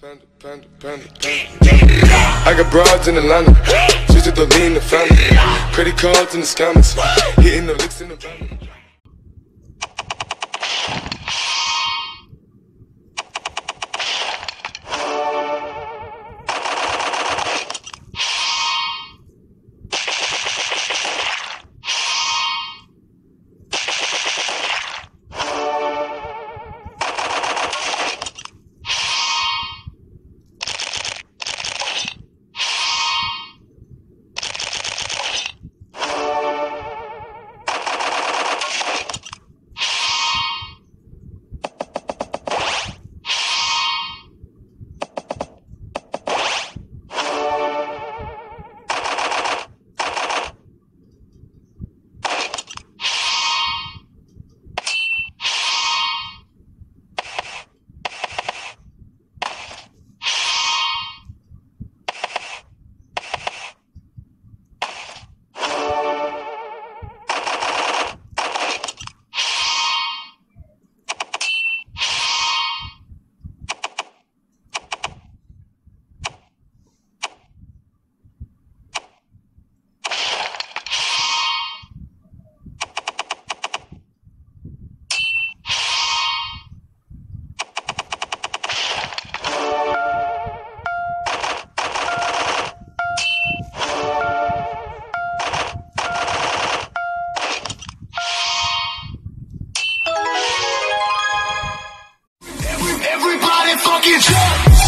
Panda, panda, panda. I got broads in Atlanta. Just the lean the family. Credit cards in the scammers. Hitting the licks in the van. Fucking jump!